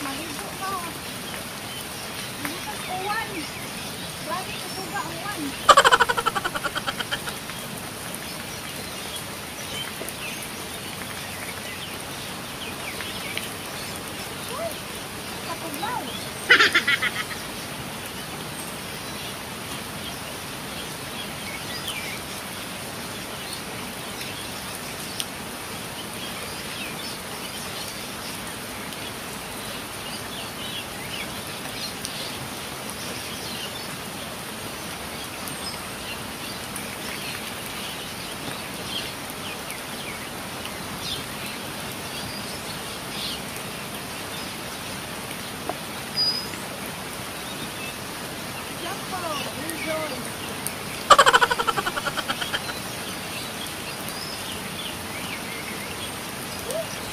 Maligo ka. Hindi ka kuwan.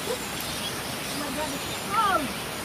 Oh my God. Oh.